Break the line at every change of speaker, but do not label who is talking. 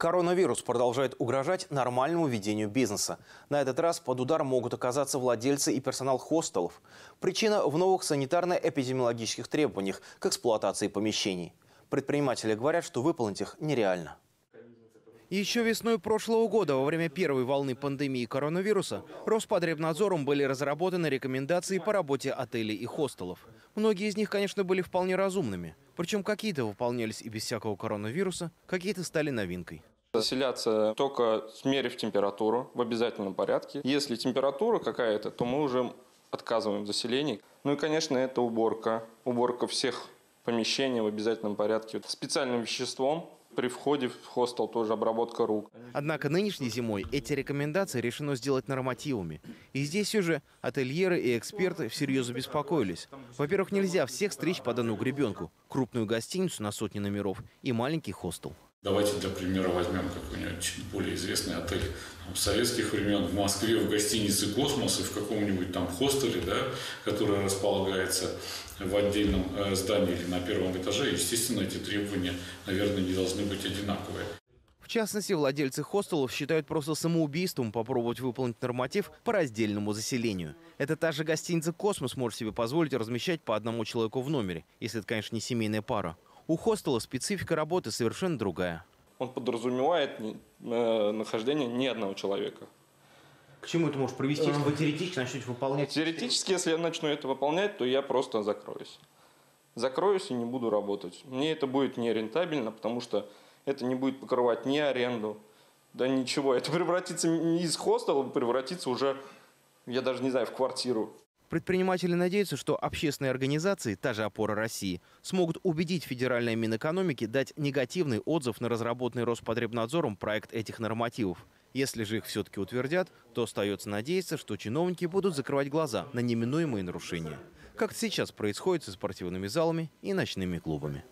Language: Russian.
Коронавирус продолжает угрожать нормальному ведению бизнеса. На этот раз под удар могут оказаться владельцы и персонал хостелов. Причина в новых санитарно-эпидемиологических требованиях к эксплуатации помещений. Предприниматели говорят, что выполнить их нереально. Еще весной прошлого года, во время первой волны пандемии коронавируса, Роспотребнадзором были разработаны рекомендации по работе отелей и хостелов. Многие из них, конечно, были вполне разумными. Причем какие-то выполнялись и без всякого коронавируса, какие-то стали новинкой.
Заселяться только смерив температуру в обязательном порядке. Если температура какая-то, то мы уже отказываем в заселении. Ну и, конечно, это уборка. Уборка всех помещений в обязательном порядке. Специальным веществом при входе в хостел тоже обработка рук.
Однако нынешней зимой эти рекомендации решено сделать нормативами. И здесь уже ательеры и эксперты всерьез забеспокоились. Во-первых, нельзя всех стричь под одну гребенку. Крупную гостиницу на сотни номеров и маленький хостел.
Давайте для примера возьмем какой-нибудь более известный отель в советских времен в Москве в гостинице «Космос» и в каком-нибудь там хостеле, да, который располагается в отдельном э, здании или на первом этаже. Естественно, эти требования, наверное, не должны быть одинаковые.
В частности, владельцы хостелов считают просто самоубийством попробовать выполнить норматив по раздельному заселению. Это та же гостиница «Космос» может себе позволить размещать по одному человеку в номере, если это, конечно, не семейная пара. У хостела специфика работы совершенно другая.
Он подразумевает э, нахождение ни одного человека.
К чему это может привести, если вы теоретически начнете выполнять?
Теоретически, если я начну это выполнять, то я просто закроюсь. Закроюсь и не буду работать. Мне это будет нерентабельно, потому что это не будет покрывать ни аренду, да ничего. Это превратится из хостела, превратится уже, я даже не знаю, в квартиру.
Предприниматели надеются, что общественные организации, та же «Опора России», смогут убедить Федеральное Минэкономики дать негативный отзыв на разработанный Роспотребнадзором проект этих нормативов. Если же их все-таки утвердят, то остается надеяться, что чиновники будут закрывать глаза на неминуемые нарушения. Как сейчас происходит со спортивными залами и ночными клубами.